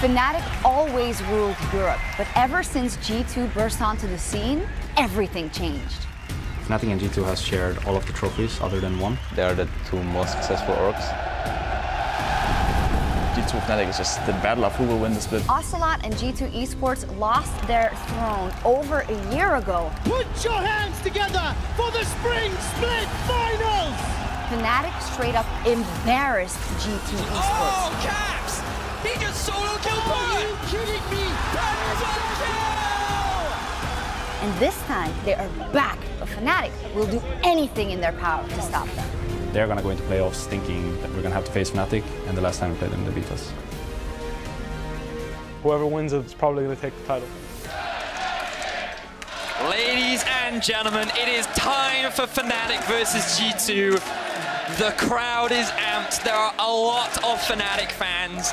Fnatic always ruled Europe, but ever since G2 burst onto the scene, everything changed. Fnatic and G2 has shared all of the trophies other than one. They are the two most successful orgs. G2 Fnatic is just the battle of who will win the split. Ocelote and G2 Esports lost their throne over a year ago. Put your hands together for the Spring Split Finals! Fnatic straight up embarrassed G2 Esports. Oh, Caps! He just solo killed Are you kidding me? And this time, they are back, but Fnatic will do anything in their power to stop them. They're gonna go into playoffs thinking that we're gonna have to face Fnatic, and the last time we played them, they beat us. Whoever wins it is probably going to take the title. Ladies and gentlemen, it is time for Fnatic versus G2. The crowd is amped. There are a lot of Fnatic fans.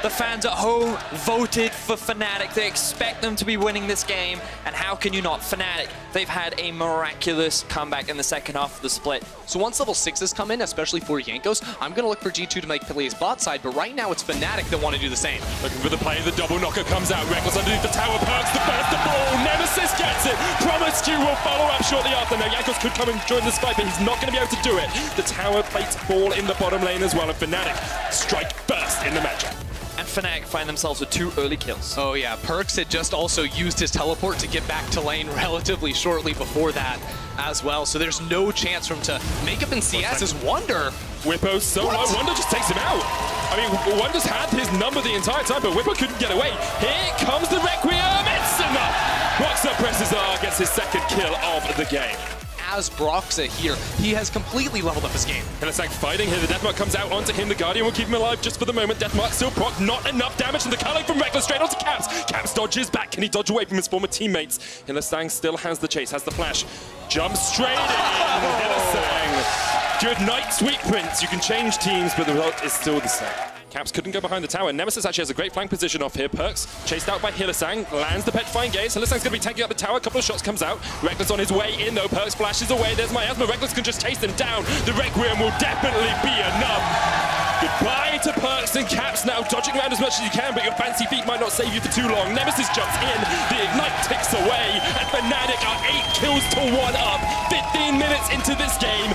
The fans at home voted for Fnatic. They expect them to be winning this game. And how can you not? Fnatic, they've had a miraculous comeback in the second half of the split. So once level 6s come in, especially for Jankos, I'm going to look for G2 to make plays bot side, but right now it's Fnatic that want to do the same. Looking for the play, the double knocker comes out. Rekkles underneath the tower, Perkz the first the ball. Nemesis gets it. Promisq will follow up shortly after. Now Jankos could come and join this fight, but he's not going to be able to do it. The tower plates fall in the bottom lane as well, and Fnatic strike first in the matchup. And Fnatic find themselves with two early kills. Oh yeah, Perkz had just also used his teleport to get back to lane relatively shortly before that as well, so there's no chance for him to make up in CS as Wunder. Bwipo so low, Wunder just takes him out. I mean, Wunder's had his number the entire time, but Bwipo couldn't get away. Here comes the Requiem, it's enough! Broxah presses R, gets his second kill of the game. As Broxah here, he has completely leveled up his game. Hylissang fighting here, the Deathmark comes out onto him, the Guardian will keep him alive just for the moment. Deathmark still proc, not enough damage, and the culling from Rekkles straight onto Caps. Caps dodges back, can he dodge away from his former teammates? Hylissang still has the chase, has the flash. Jumps straight in, oh. Hylissang. Good night, sweet prince. You can change teams, but the result is still the same. Caps couldn't go behind the tower. Nemesis actually has a great flank position off here. Perkz chased out by Hylissang, lands the petrifying gaze. Hylissang's going to be taking up the tower. A couple of shots comes out. Rekkles on his way in though. Perkz flashes away. There's Miasma. Rekkles can just chase them down. The Requiem will definitely be enough. Goodbye to Perkz and Caps now, dodging around as much as you can, but your fancy feet might not save you for too long. Nemesis jumps in, the Ignite ticks away, and Fnatic are 8 kills to 1 up. 15 minutes into this game,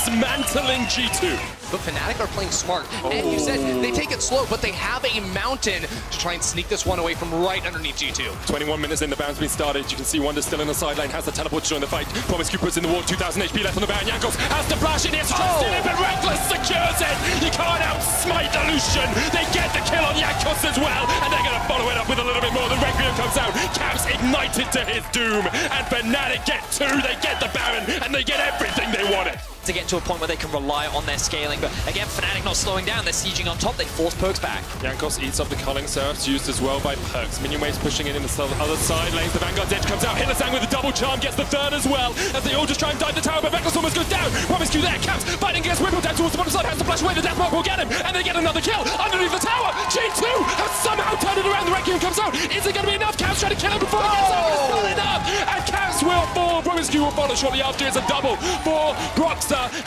dismantling G2. But Fnatic are playing smart. And you said they take it slow, but they have a mountain to try and sneak this one away from right underneath G2. 21 minutes in, the bound's been started. You can see Wunder still in the sideline, has the teleport to join the fight. Promise puts in the wall, 2,000 HP left on the Baron. Jankos has to flash in, he has to try and steal it, oh. but Rekkles secures it. You can't outsmite Illusion. They get the kill on Jankos as well, and they're going to follow it up with a little bit more. The Requiem comes out, Caps ignited to his doom, and Fnatic get two, they get the Baron, and they get everything they wanted. To get to a point where they can rely on their scaling. But again, Fnatic not slowing down. They're sieging on top. They force Perkz back. Jankos eats up the culling surfs, used as well by Perkz. Minion waves pushing in in the other side lanes. The Vanguard's edge comes out. Hylissang with a double charm gets the third as well. As they all just try and dive the tower, but Rekkles almost goes down. Promisq there. Caps fighting against Bwipo down towards the bottom side. Has to flash away. The Deathmark will get him. And they get another kill underneath the tower. G2 has somehow turned it around. The Requiem comes out. Is it going to be enough? Caps trying to kill him before he gets out. It's not enough. And Caps will fall. Promisq will follow shortly after. It's a double for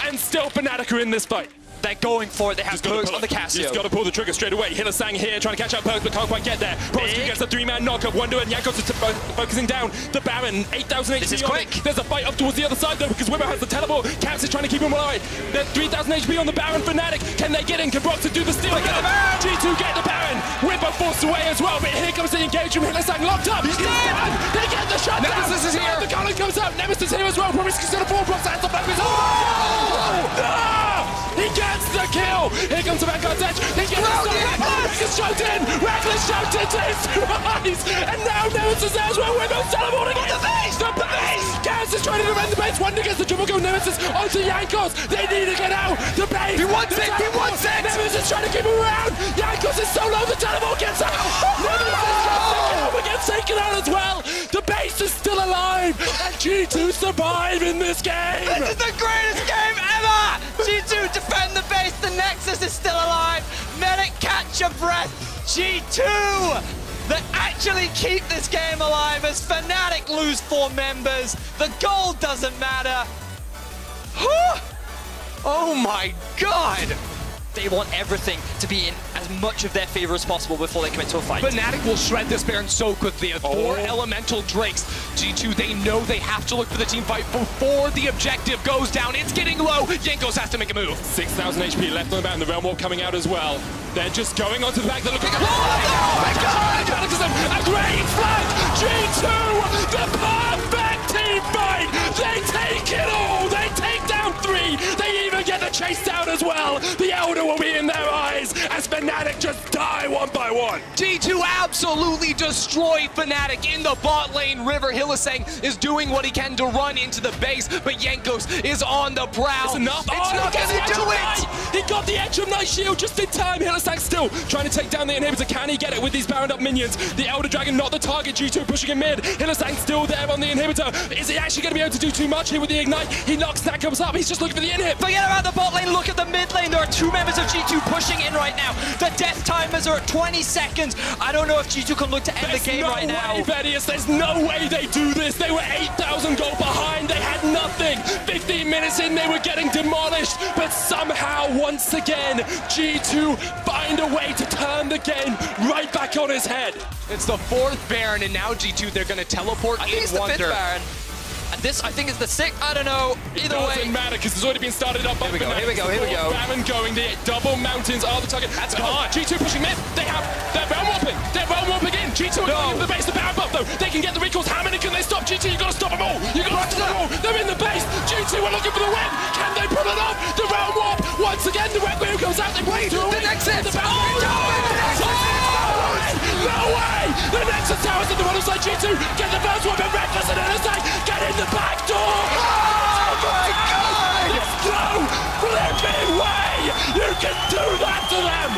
And still Fnatic are in this fight. They're going for it. They have Just Perkz on the. Casio. Just got to pull the trigger straight away. Hylissang here trying to catch up Perkz, but can't quite get there. Promisq gets a three-man knock-up. Wunder and Jankos is fo- focusing down. The Baron, 8,000 HP. This is quick. it. There's a fight up towards the other side though because Wimmer has the teleport. Caps is trying to keep him alive. There's 3,000 HP on the Baron. Fnatic, can they get in? Can Broxah do the steal? get the Baron! G2 get the Baron. Bwipo forced away as well, but here comes the engagement. Hylissang locked up. He's dead. They get the shot Nemesis is here. The Culling comes out. Nemesis here as well. Promisq's gonna fall. Broxah has the back of his Ah! He gets the kill! Here comes the Vanguard's edge! He gets the Rekkles is shot in! Rekkles shot into his two! And now Nemesis there as well! We're teleporting on trying to defend the base! Wunder gets the triple kill! Nemesis onto Jankos! They need to get out! The base! He wants it, he wants it! Nemesis trying to keep him around! Jankos is so low! The teleport gets out! Oh! Nemesis gets kill but gets taken out as well! The base is still alive! And G2 survive in this game! This is the greatest game ever! G2 defend the base, the Nexus is still alive. Medic catch your breath. G2 that actually keep this game alive as Fnatic lose four members. The gold doesn't matter. Oh my god! They want everything to be in as much of their favor as possible before they commit to a fight. Fnatic will shred this Baron so quickly. Four oh. elemental drakes. G2, they know they have to look for the team fight before the objective goes down. It's getting low. Jankos has to make a move. 6,000 HP left on the bat, and the Realm Warp coming out as well. They're just going onto the back. They're looking. Oh, my God! Oh a great flank! G2, the perfect They even get the chase down as well! The Elder will be in their eyes as Fnatic just die one by one! G2 absolutely destroy Fnatic in the bot lane. River Hylissang is doing what he can to run into the base, but Jankos is on the prowl. It's enough. It's oh, not gonna do it! He got the Edge of Night shield just in time. Hylissang still trying to take down the inhibitor. Can he get it with these bound up minions? The Elder Dragon not the target. G2 pushing him mid. Hylissang still there on the inhibitor. Is he actually going to be able to do too much here with the Ignite? He knocks Snackums up. He's just looking for the inhib. Forget about the bot lane, look at the mid lane. There are two members of G2 pushing in right now. The death timers are at 20 seconds. I don't know if G2 can look to end There's the game no right now. way, Vedius. There's no way they do this. They were 8,000 gold behind. They had nothing. 15 minutes in, they were getting demolished. But somehow, once again, G2 find a way to turn the game right back on his head. It's the fourth Baron, and now G2, they're going to teleport I think in it's the Wunder. Fifth Baron. And this, I think, is the sixth. I don't know. Either way, Doesn't way. matter because it's already been started up. by Here we go, here we go, here we go. Baron going. The double mountains are the target. That's Oh, gone. G2 pushing mid. They have. They're realm warping. They're realm warping in. G2 are going into the base. The Baron buff though. They can get the recalls. How many can they stop? G2, you got to stop them all. You got to stop them all. They're in the base. G2 are looking for the win. Can they pull it off? The realm warp once again. The Requiem comes out. They Wait, the Nexus. The Baron. Oh, no, Towers in the one side G2. Get the first one, but Rekkles and Hylissang. Get in the back door. Oh, my God! Let's go! Flipping way! You can do that to them!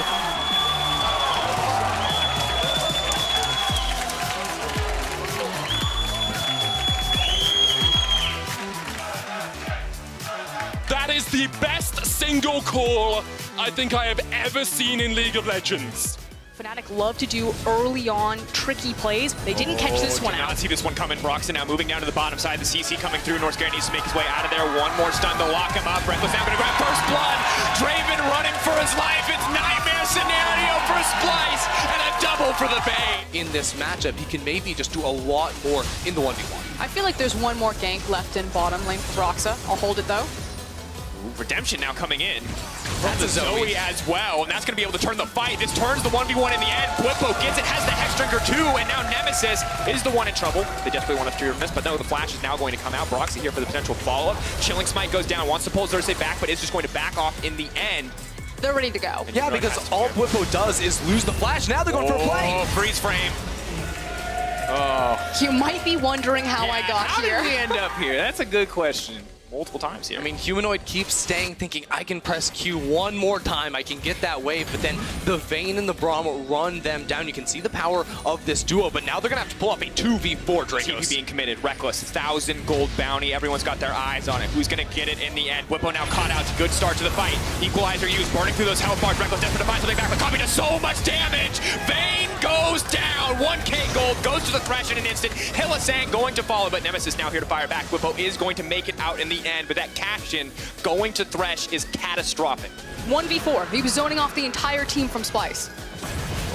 That is the best single call I think I have ever seen in League of Legends. Fnatic love to do early on tricky plays. They didn't catch this oh, one Did not out. see this one coming. Broxton now moving down to the bottom side. The CC coming through. North Scare needs to make his way out of there. One more stun to lock him up. Rekkles now going to grab first blood. Draven running for his life. It's nightmare scenario for Splyce and a double for the Bay. In this matchup, he can maybe just do a lot more in the 1v1. I feel like there's one more gank left in bottom lane for Broxah. I'll hold it though. Ooh, Redemption now coming in. From That's the a Zoe. Zoe as well, and that's going to be able to turn the fight. This turns the 1v1 in the end. Bwipo gets it, has the Hex Drinker too, and now Nemesis is the one in trouble. They desperately want to fear miss, but no, the flash is now going to come out. Broxy here for the potential follow-up. Chilling Smite goes down, wants to pull Xerxe back, but is just going to back off in the end. They're ready to go. Yeah, because all Bwipo does is lose the flash. Now they're going for a play. Oh, freeze frame. Oh. You might be wondering how I got How here. did we end up here? That's a good question. Multiple times here. I mean, Humanoid keeps staying thinking, I can press Q one more time, I can get that wave, but then the Vayne and the Braum run them down. You can see the power of this duo, but now they're going to have to pull up a 2v4 TV Dracos. being committed, Rekkles, thousand gold bounty. Everyone's got their eyes on it. Who's gonna get it in the end? Bwipo now caught out. Good start to the fight. Equalizer used, burning through those health bars. Rekkles desperate to find something back, but Kami does so much damage. Vayne goes down. 1k gold goes to the Thresh in an instant. Hylissang going to follow, but Nemesis now here to fire back. Bwipo is going to make it out in the end, but that cash in going to Thresh is catastrophic. 1v4. He was zoning off the entire team from Splyce.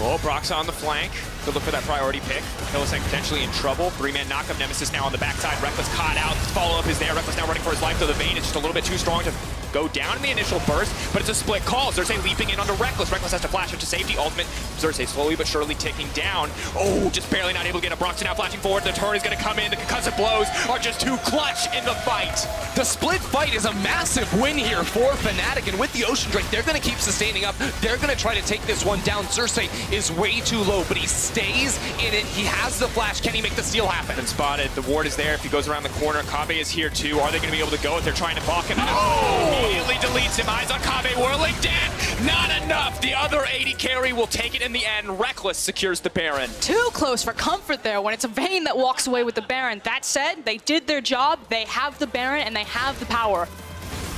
Oh, Brock's on the flank. Good look for that priority pick. Hylissang potentially in trouble. Three-man knockup. Nemesis now on the backside. Rekkles caught out. Follow-up is there. Rekkles now running for his life, though the Vayne is just a little bit too strong to go down in the initial burst, but it's a split call. Xerxe leaping in onto Rekkles. Rekkles has to flash into safety. Ultimate. Xerxe slowly but surely ticking down. Oh, just barely not able to get a Broxton now flashing forward. The turn is going to come in. The concussive blows are just too clutch in the fight. The split fight is a massive win here for Fnatic, and with the Ocean Drake, they're going to keep sustaining up. They're going to try to take this one down. Cersei is way too low, but he stays in it. He has the flash. Can he make the steal happen? Been spotted. The ward is there. If he goes around the corner, Kobbe is here too. Are they going to be able to go if they're trying to balk him? Oh! Immediately deletes him. Eyes on Kobbe. Whirling dead. Not enough. The other 80 carry will take it in the end. Rekkles secures the Baron. Too close for comfort there when it's a Vayne that walks away with the Baron. That said, they did their job. They have the Baron and they have the power.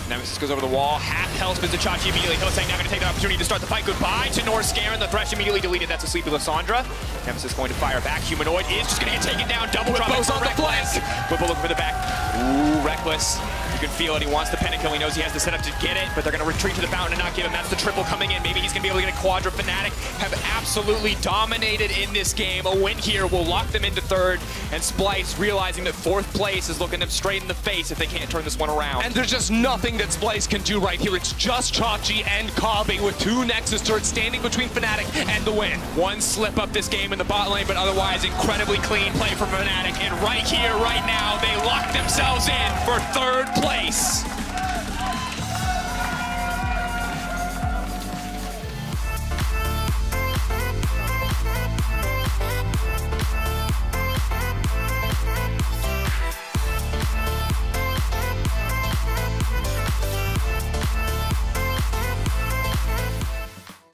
Nemesis goes over the wall. Half health spins to Chachi immediately. Hosang now going to take the opportunity to start the fight. Goodbye to North Scare, the Thresh immediately deleted. That's a sleepy Lissandra. Nemesis going to fire back. Humanoid is just going to get taken down. Double drop Bwipo's for on the Rekkles. Bwipo looking for the back. Ooh, Rekkles. You can feel it. He wants the pentakill. He knows he has the setup to get it, but they're going to retreat to the fountain and not give him. That's the triple coming in. Maybe he's going to be able to get a quadra. Fnatic have absolutely dominated in this game. A win here will lock them into third, and Splyce realizing that fourth place is looking them straight in the face if they can't turn this one around. And there's just nothing that Splyce can do right here. It's just Chachi and Kobbe with two Nexus turrets standing between Fnatic and the win. One slip up this game in the bot lane, but otherwise incredibly clean play from Fnatic. And right here, right now, they lock themselves in for third place.